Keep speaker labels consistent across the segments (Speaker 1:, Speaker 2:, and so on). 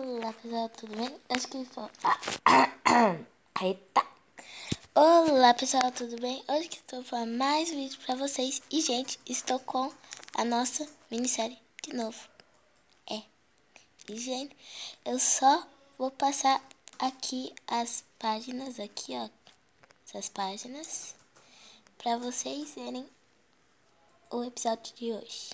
Speaker 1: Olá pessoal, tudo bem? Acho que estou. Ah, eita! Olá pessoal, tudo bem? Hoje que estou falando mais vídeo pra vocês. E gente, estou com a nossa minissérie de novo. É. E gente, eu só vou passar aqui as páginas, aqui ó. Essas páginas. Pra vocês verem o episódio de hoje.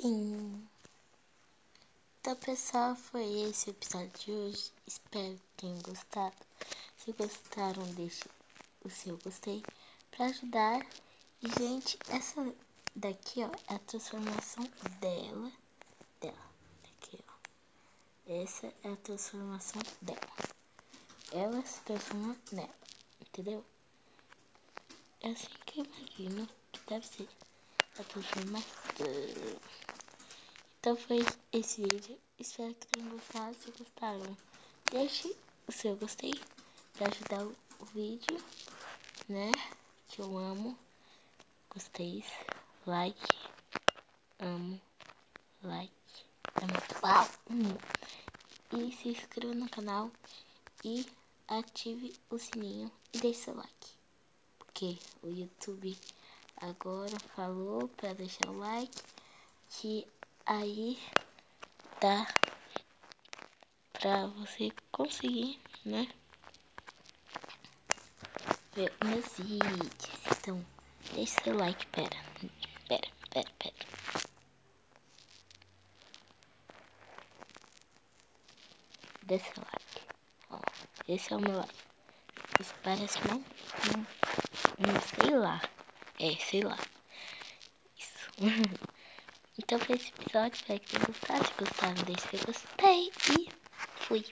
Speaker 1: Sim. Então, pessoal, foi esse o episódio de hoje. Espero que tenham gostado. Se gostaram, deixe o seu gostei para ajudar. E, gente, essa daqui, ó, é a transformação dela. Dela. Aqui, ó. Essa é a transformação dela. Ela se transforma nela. Entendeu? É assim que eu imagino que deve ser a transformação. Então foi esse vídeo. Espero que tenham gostado. Se gostaram, deixe o seu gostei para ajudar o, vídeo, né? Que eu amo. Gostei. Like. Amo. Like. É muito. Hum. E se inscreva no canal e ative o sininho e deixe seu like. Porque o YouTube agora falou para deixar o like que aí dá pra você conseguir, né? Ver meus vídeos. Então, deixa seu like, pera. Pera, pera, pera. Deixa seu like. Ó, esse é o meu like. Isso parece não, não sei lá. É, sei lá. Isso. Então foi esse episódio, espero que tenham gostado. Se gostaram, deixe seu gostei e fui.